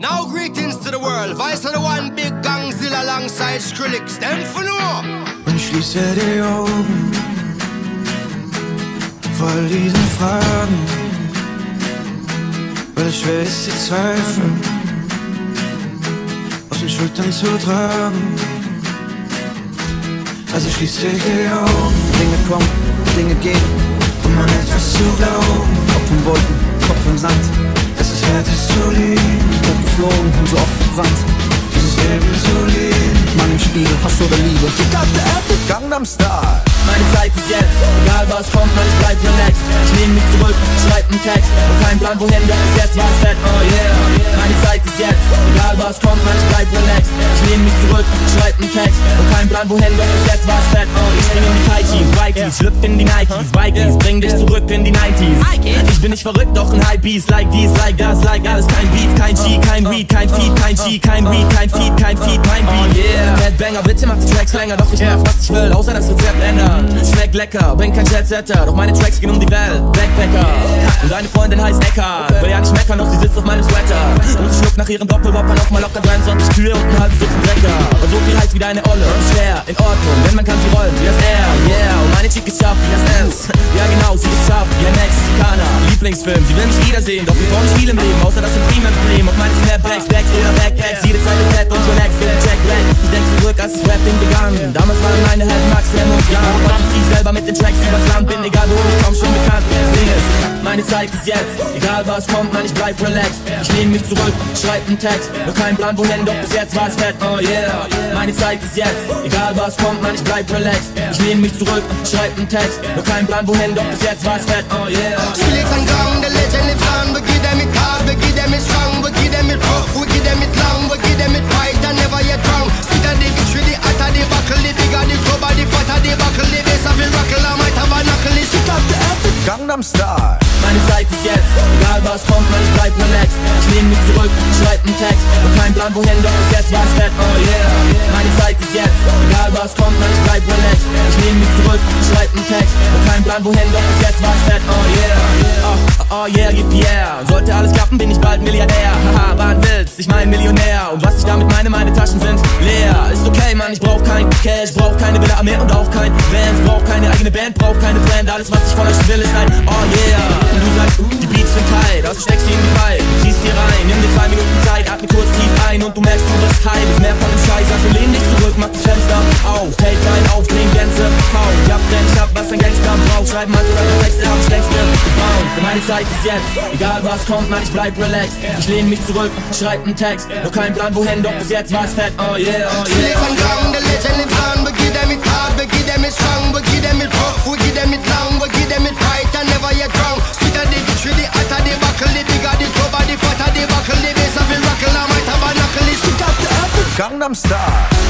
Now greetings to the world. Vice of one big gangzilla alongside Skrillex. Them for no. Und ich schließe die Augen vor all diesen Fragen, weil es schwer ist, die Zweifel aus den Schultern zu tragen. Also schließe ich die Augen. Dinge kommen, Dinge gehen, um an etwas zu glauben. Kopf im Wolken, Kopf im Sand. Es ist wert, es zu lieben. Hochgeflogen und so oft verbrannt. Dieses Leben zu lieben. Im Spiegel, Hass oder Liebe. Gangnam Style. Meine Zeit ist jetzt, egal was kommt, man, ich bleib relaxed. Ich lehne mich zurück, schreib einen Text und kein Plan wohin, doch bis jetzt war's fett, oh yeah. Meine Zeit ist jetzt, egal was kommt, man, ich bleib relaxed. Ich lehne mich zurück, schreib einen Text und kein Plan wohin, doch bis jetzt war's fett, oh Ich spring in die Tai Chis, Vikings, schlüpf in die Nikes, Vikings, bring dich zurück in die 90s. Ich bin nicht verrückt, doch ein Hype Beast, like dies, like das, like alles, kein Beat, kein G, kein Weed, kein Feed, kein G, kein Weed, kein Feed, kein Feed, mein Beat, yeah. Banger, bitte mach die Tracks länger, doch ich mach, was ich will, außer das Rezept ändern. Schmeckt lecker, bin kein Jetsetter, doch meine Tracks gehen um die Welt. Backpacker. Und deine Freundin heißt Eckart. Will ja nicht meckern, doch sie sitzt auf meinem Sweater. Und sie schluckt nach ihren Doppelwoppern auf mal locker 23 Kühe und ein halbes Dutzend Drecker. Aber so viel heiß wie deine Olle. Ist schwer, in Ordnung, denn man kann sie rollen wie das R. Yeah, und meine Chick ist scharf wie das S. Ja genau, sie ist scharf wie ein Mexikaner. Lieblingsfilm, sie will mich wiedersehen, doch wir brauchen nicht viel im Leben, außer das Supreme-Emblem. Auf meine Snapbacks, Bags oder Backpacks, jede Zeit ist fett und relaxed, Jack Black. Das Rap-Ding begann. Damals waren meine Helden Max, Sam und Jan. Heute zieh ich selber mit den Tracks übers Land, bin egal wo ich komm, schon bekannt. Das Ding ist, meine Zeit ist jetzt, egal was kommt, man, ich bleib relaxed. Ich lehne mich zurück, schreib einen Text, noch kein Plan wohin, doch bis jetzt war's fett, oh yeah. Meine Zeit ist jetzt, egal was kommt, man, ich bleib relaxed. Ich lehne mich zurück, schreib einen Text, noch kein Plan wohin, doch bis jetzt war's fett, oh yeah. Epic. Gangnam Style. Meine Zeit ist jetzt, egal was kommt, man, ich bleib relaxed. Ich lehne mich zurück, schreib einen Text und kein Plan wohin, doch bis jetzt war's fett, oh yeah. Meine Zeit ist jetzt, egal was kommt, man, ich bleib relaxed. Ich lehne mich zurück, schreib einen Text und kein Plan wohin, doch bis jetzt war's fett, oh yeah. Oh, oh yeah, yippie yeah. Sollte alles klappen, bin ich bald Milliardär. Haha, war ein Witz, ich mein Millionär. Und was ich damit meine, meine Taschen sind leer. Ist okay, Mann, ich brauch kein Cash, brauch keine Villa am Meer und auch kein Vans. Brauch keine eigene Band, brauch keine Brand. Alles, was ich von euch will, ist ein Oh yeah. Du sagst, die Beats sind tight, also steckst sie in die Pipe, ziehst hier rein, nimm dir zwei Minuten Zeit, atme kurz tief ein und du merkst, du bist high, bist mehr von dem Scheiß, also lehn dich zurück, mach das Fenster auf, take ein auf, dreh Gänse, hau, ich hab denn ich hab, was ein Gangster braucht, schreiben halt oder Texte, hab ich längst gebounced, denn meine Zeit ist jetzt, egal was kommt, man, ich bleib relaxed, ich lehn mich zurück, schreib einen Text, noch kein Plan wohin, doch bis jetzt war's fett, oh yeah, oh yeah. gang, the legend lives on. We give them it hard, we give them it strong, we give them it Gangnam Style.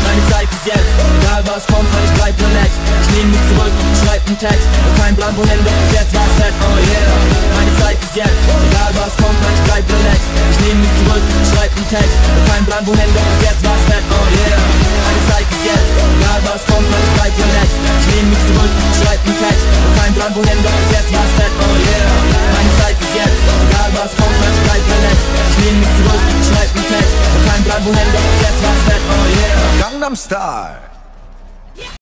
Meine Zeit ist jetzt, egal was kommt, man, ich bleib relaxed. Ich lehn mich zurück, schreib einen Text und kein Plan wohin, doch bis jetzt war's fett, oh yeah. Meine Zeit ist jetzt, egal was kommt, man, ich bleib relaxed. Ich lehn mich zurück, schreib einen Text und kein Plan wohin, doch bis jetzt war's fett, oh yeah. Meine Zeit ist jetzt, egal was kommt, man, ich bleib relaxed. Ich lehn mich zurück, schreib einen Text und kein Plan wohin, doch bis jetzt war's fett, oh yeah. Meine Zeit ist jetzt, egal was kommt, man, ich bleib relaxed. Ich lehn mich zurück, schreib einen Text und kein Plan wohin, doch Star.